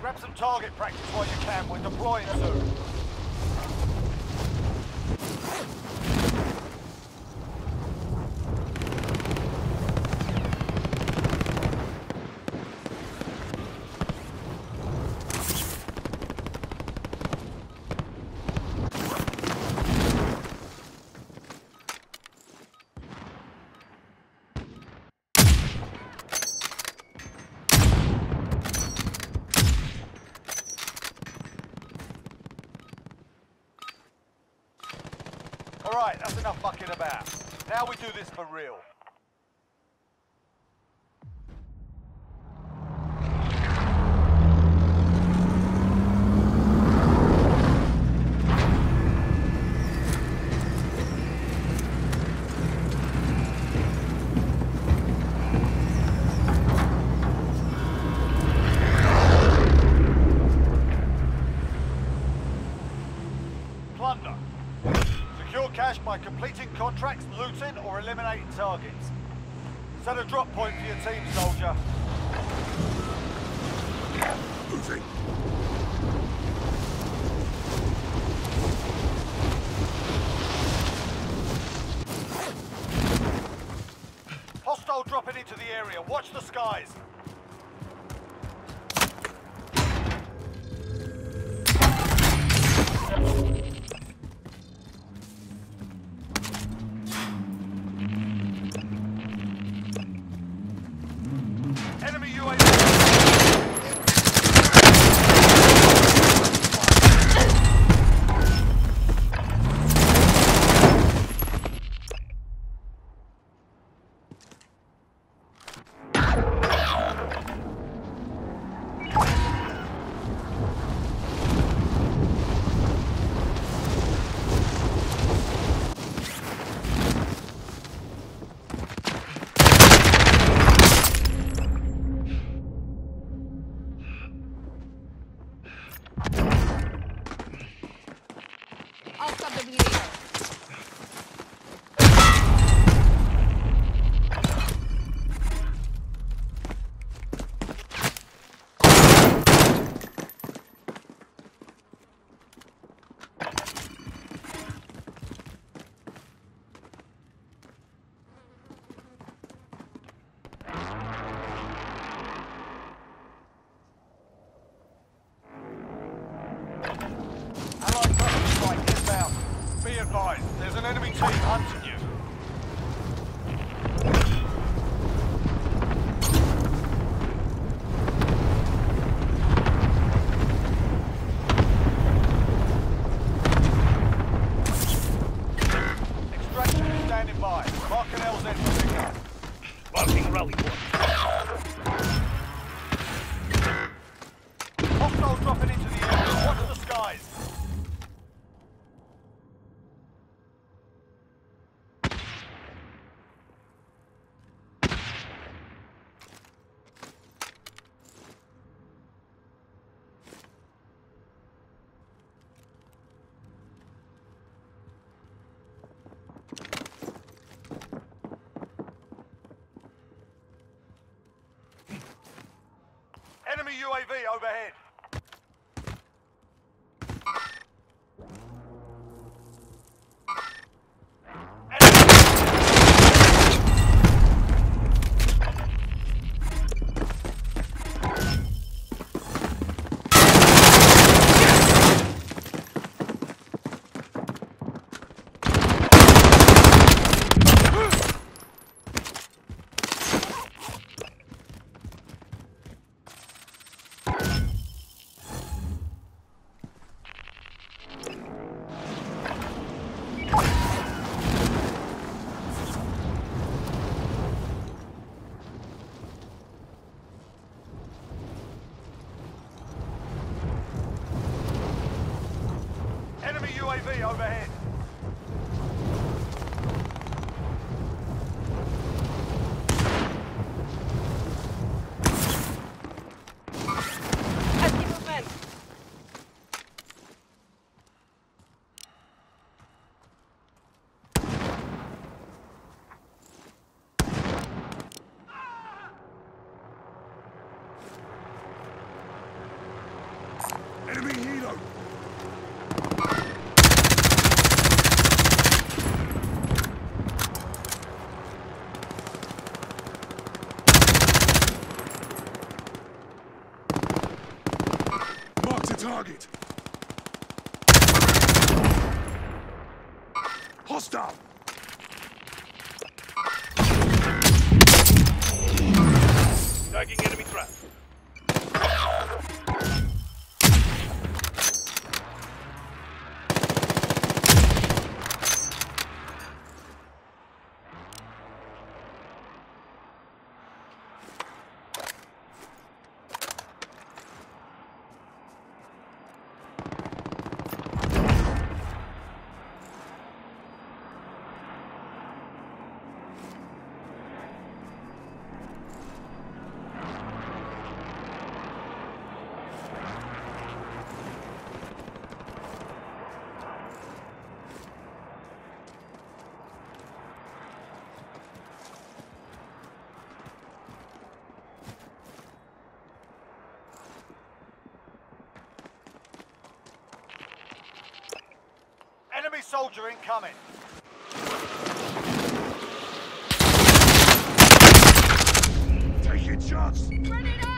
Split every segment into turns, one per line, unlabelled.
Grab some target practice while you can. We're deploying soon. Right, that's enough fucking about. Now we do this for real. Targets. Set a drop point for your team, soldier.
Moving.
Hostile dropping into the area. Watch the skies.
I'll stop the bleeding.
An enemy team hunting you. Extraction standing by. Mark an LZ for pickup.
Marking rally point.
Hostiles dropping into the area. Watch the skies. Enemy UAV overhead.
UAV
overhead. Enemy helo!
stop! soldier incoming. Take
your chance.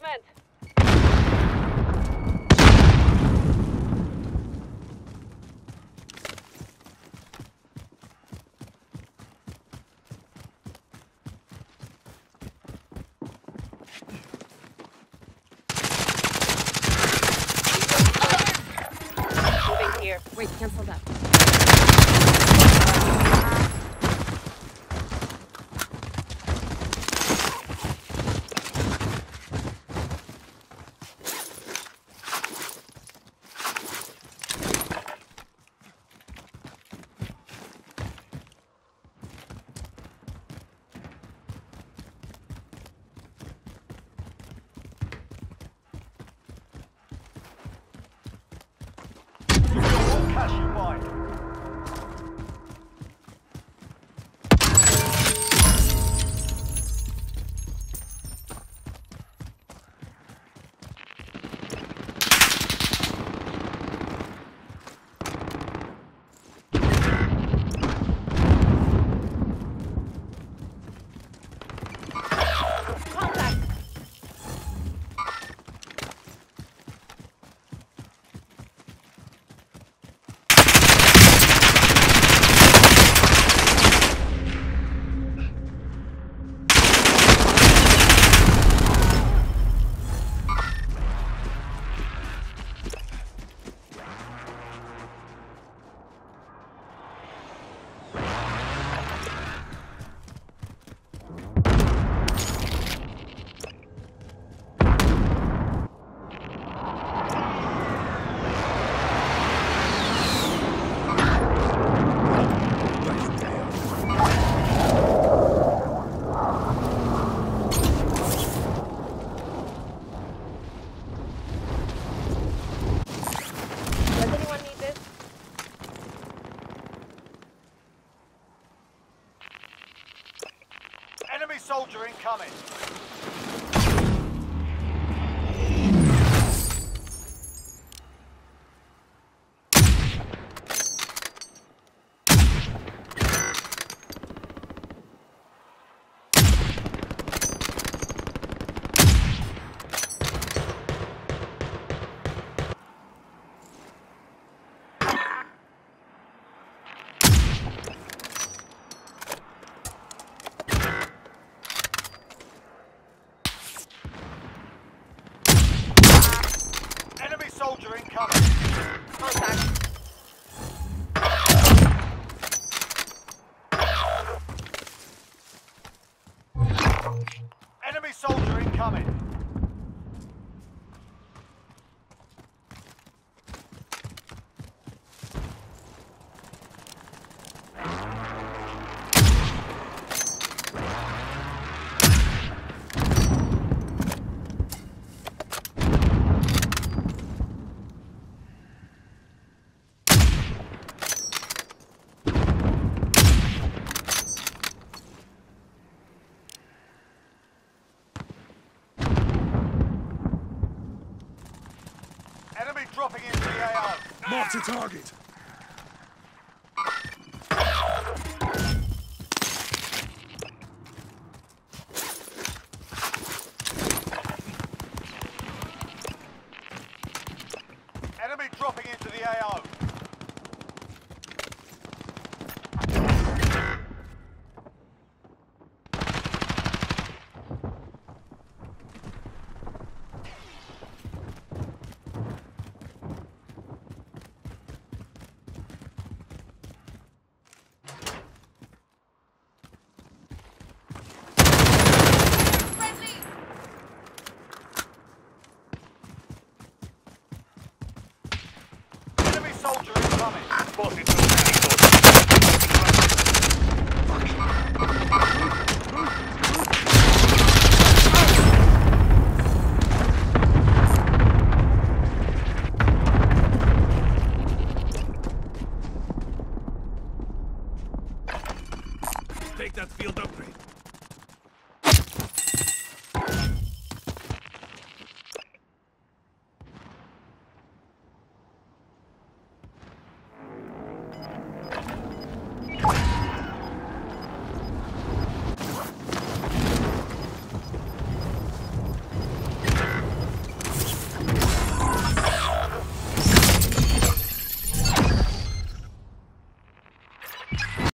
movement. Wait, cancel that.
coming. Soldier incoming.
Enemy dropping into the AO.
Mark the target.
Enemy dropping into the AO. Enemy soldier incoming.
Spotted some